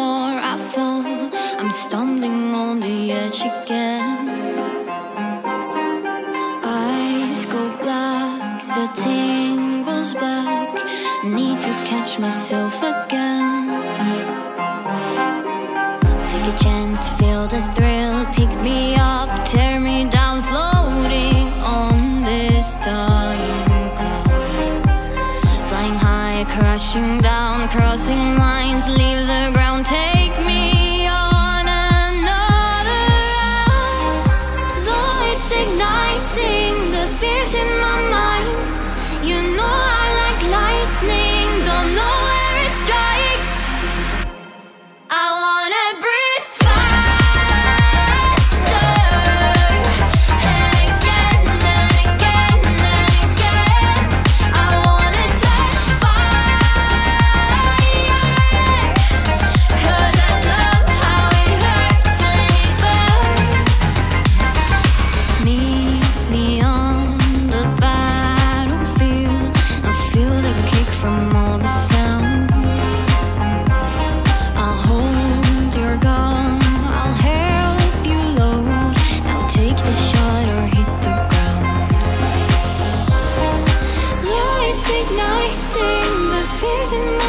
more I fall, I'm stumbling on the edge again. Eyes go black, the tingles back. Need to catch myself again. crashing down, crossing lines, leave the ground, take tears in my